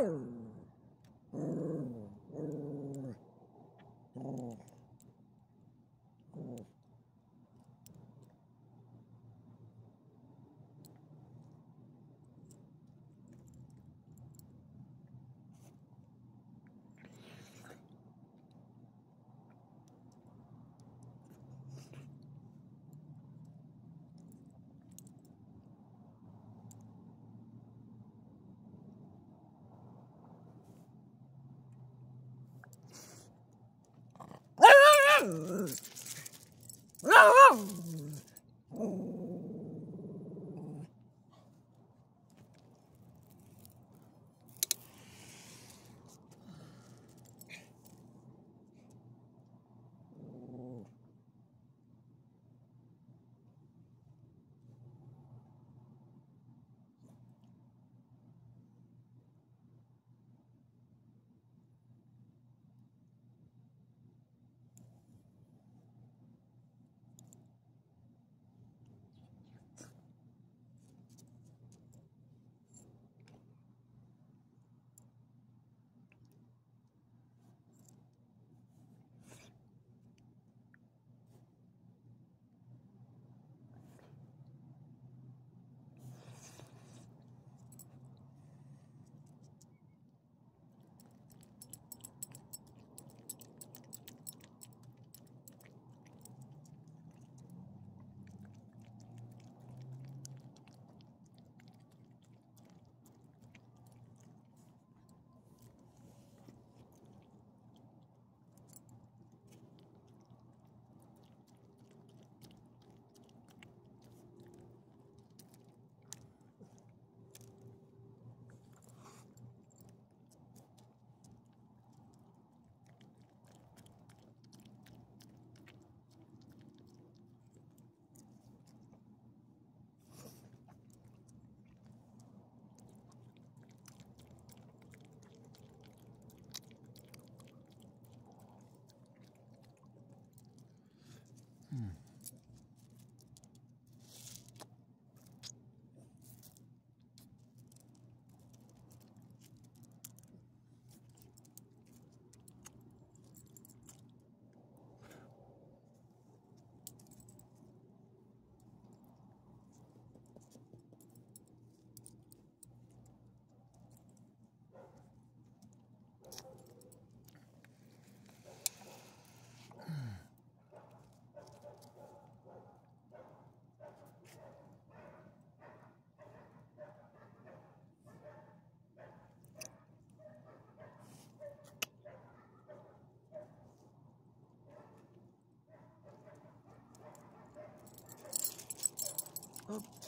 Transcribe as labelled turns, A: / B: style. A: Arr!
B: Mm. Oh.